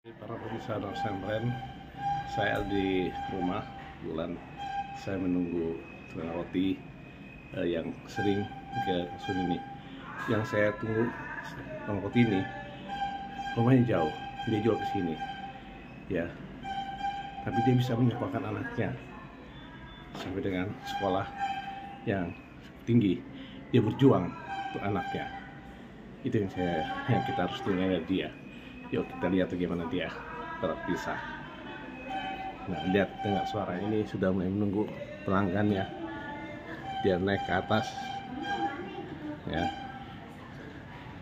Para pemirsa Northern saya di rumah bulan saya menunggu tukang roti eh, yang sering ke Sun ini. Yang saya tunggu tukang roti ini rumahnya jauh, dia jual ke sini, ya. Tapi dia bisa menyekolahkan anaknya sampai dengan sekolah yang tinggi. Dia berjuang untuk anaknya. Itu yang saya yang kita harus tunggu dari dia. Yuk kita lihat bagaimana dia terpisah. Nah, lihat dengar suara ini sudah mulai menunggu pelanggannya. Dia naik ke atas, ya,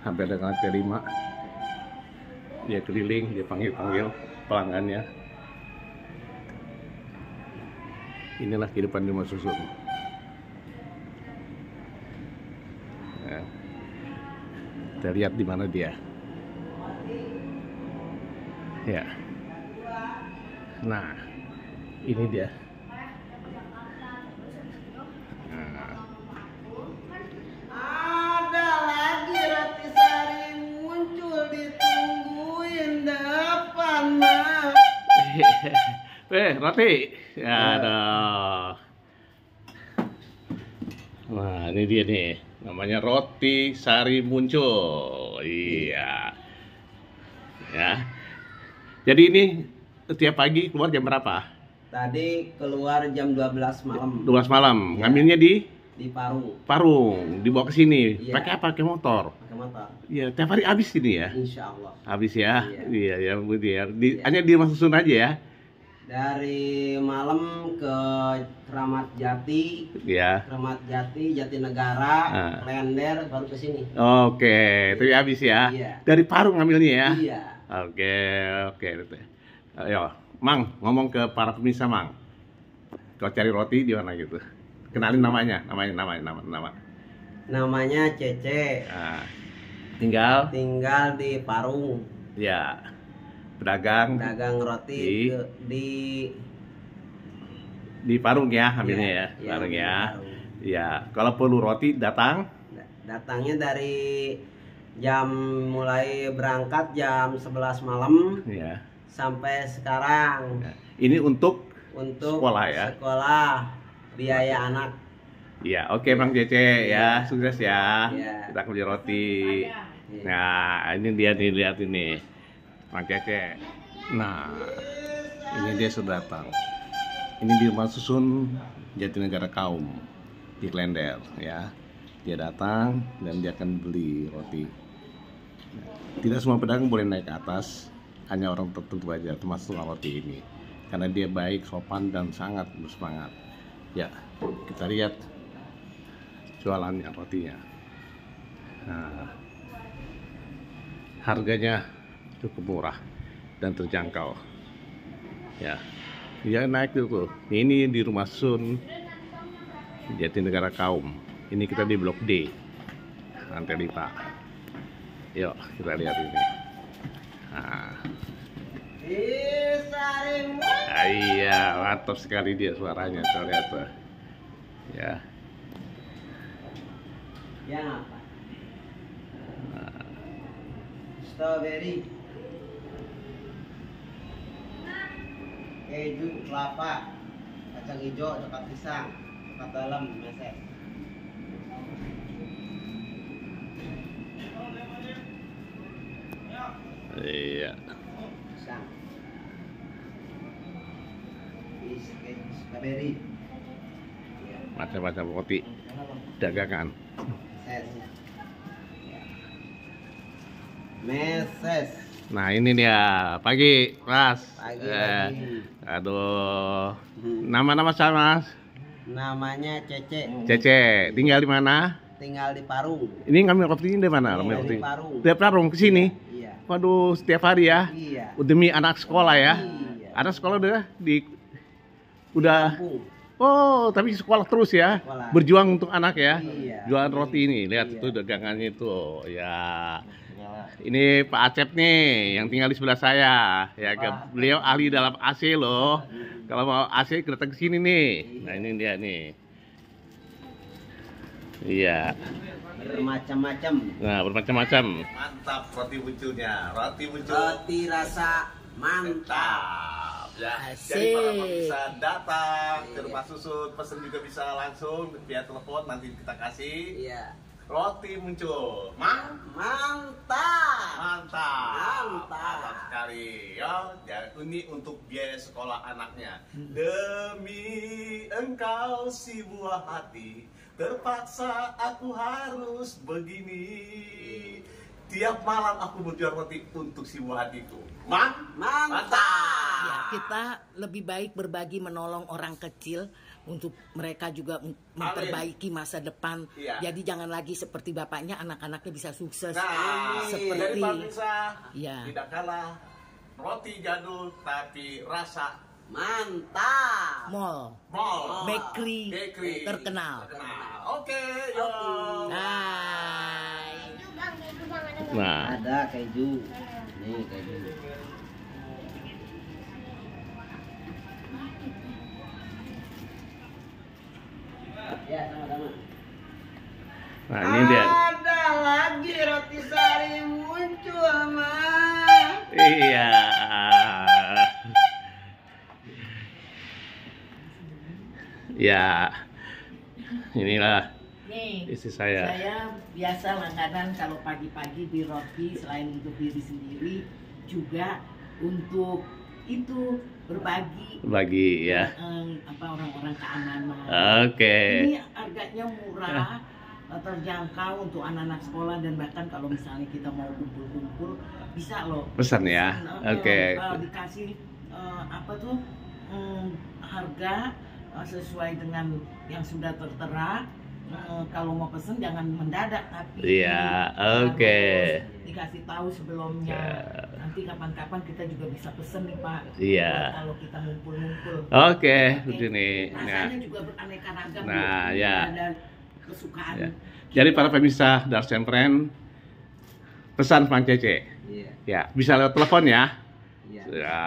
hampir dengan lantai lima. Dia keliling, dia panggil-panggil pelanggannya. Inilah kehidupan di rumah susun. Ya. Kita lihat di mana dia. Ya. Nah, ini dia. Nah, Ada lagi roti sari muncul ditungguin depan mak. eh, roti. Aduh. Nah, ini dia nih. Namanya roti sari muncul. Iya. Ya. Jadi ini setiap pagi keluar jam berapa? Tadi keluar jam 12 malam 12 malam. Iya. Ngambilnya di di Parung Parung, dibawa ke sini. Iya. Pakai apa? Pakai motor. pakai motor. Iya, tiap hari habis ini ya. Insya Allah. Habis ya. Iya. Iya, ya, begitu ya. Di, Iya. Hanya di Mas Susun aja ya. Dari malam ke Keramat Jati, Ya. Keramat Jati, Jatinegara, Ah. Klender, baru ke sini. Oke, itu ya habis ya. Iya. Dari Parung ngambilnya ya. Iya. Oke, oke. Ayo, Mang, ngomong ke para pemirsa, Mang. Kau cari roti di mana gitu? Kenalin namanya, namanya, namanya, nama, nama. Namanya Cece, Nah, tinggal, tinggal di Parung, ya, pedagang dagang roti Di- di di Parung ya, ambilnya ya, Parung di ya. Parung. Ya, kalau perlu roti datang. Datangnya dari jam mulai berangkat jam 11 malam Ya. sampai sekarang Ya. Ini untuk, untuk Sekolah ya? sekolah biaya anak. ya, oke, Bang Cece ya, sukses ya. Iya. Kita beli roti. Iya. Nah, ini dia nih lihat ini. Bang Cece. Nah, ini dia sudah datang. Ini di rumah susun Jatinegara Kaum di Klender ya. Dia datang dan dia akan beli roti. Tidak semua pedagang boleh naik ke atas, hanya orang tertentu aja termasuk tukang roti ini. Karena dia baik, sopan dan sangat bersemangat. Ya, kita lihat jualannya rotinya. Nah, harganya cukup murah dan terjangkau. Ya, dia naik dulu. Ini di rumah Sun Jatinegara Kaum. Ini kita di Blok D, lantai 5. Yuk, kita lihat ini. Nah, sari ah, iya, mantap sekali dia suaranya. Coba lihat tuh. Ya, Yang apa? Strawberry. Keju, kelapa, kacang hijau, coklat pisang, coklat dalam, mesek. Iya. Ya. Macam-macam roti dagangan. Ses. Meses. Nah, ini dia pagi, Mas. Pagi, Eh, pagi. Aduh. Hmm. Nama-nama saya, Mas. Namanya Cece. Cece, tinggal di mana? Tinggal di Parung. Ini ngambil roti dari mana? Iya, Ngambil dari roti. Parung. Tiap Parung ke sini. Iya. Waduh, setiap hari ya. Iya. Demi anak sekolah ya. Iya. Anak sekolah udah di udah Kampung. Oh, tapi sekolah terus ya. Sekolah. Berjuang untuk anak ya. Iya. Jualan roti ini, lihat Iya. itu dagangannya itu. Ya. Ini Pak Acep nih yang tinggal di sebelah saya. Ya, Pak. beliau ahli dalam AC loh. Kalau mau AC datang ke sini nih. Nah, ini dia nih. Iya. Bermacam-macam. Nah, bermacam-macam. Mantap roti munculnya. Roti muncul. Roti rasa Mantap. ya Asik. jadi para bisa datang ke rumah susun pesen juga bisa langsung via telepon nanti kita kasih Iya. roti muncul mang Mantap. mantap Mantap. mantap sekali ya ya ini untuk biaya sekolah anaknya demi engkau si buah hati terpaksa aku harus begini tiap malam aku berjuang roti untuk si buah hatiku mang Mantap. Ya, kita lebih baik berbagi menolong orang kecil untuk mereka juga memperbaiki masa depan. Iya. Jadi jangan lagi seperti bapaknya anak-anaknya bisa sukses Nah, seperti dari Pemirsa Iya. tidak kalah roti jadul tapi rasa Mantap. mall. mall Bakery Bakery. terkenal. Terkenal. Oke, yo. Hai. Nah, Ada keju. Nih keju. Ya, sama-sama. nah ini dia. Ada lagi roti sari muncul, Ma. Iya. Ya, inilah Nih, istri saya. saya biasa langganan kalau pagi-pagi di roti selain untuk diri sendiri juga untuk itu berbagi Bagi ya. eh, apa orang-orang keamanan. Oke. Ini harganya murah, eh, terjangkau untuk anak-anak sekolah dan bahkan kalau misalnya kita mau kumpul-kumpul bisa loh. Pesan ya. Eh, Oke. eh, dikasih eh, apa tuh mm, harga eh, sesuai dengan yang sudah tertera. Eh, kalau mau pesen jangan mendadak tapi Iya, oke. dikasih tahu sebelumnya. Ya. Nanti kapan-kapan kita juga bisa pesen nih Pak. Iya. Buat Kalau kita ngumpul-ngumpul. Oke, Oke. begini. Nah, Rasanya juga beraneka ragam. Nah, ya. Ada kesukaan. Ya. jadi para pemirsa Darsen Friend, pesan Bang Cece. Iya, Ya, bisa lewat telepon ya. iya. Ya,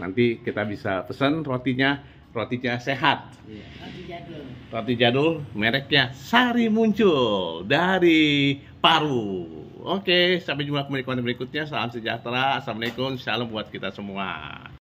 nanti kita bisa pesan rotinya, rotinya sehat. Iya. Roti jadul. Roti jadul mereknya Sari Muncul dari Paru. Oke, sampai jumpa kembali konten berikutnya. Salam sejahtera. Assalamualaikum. Salam buat kita semua.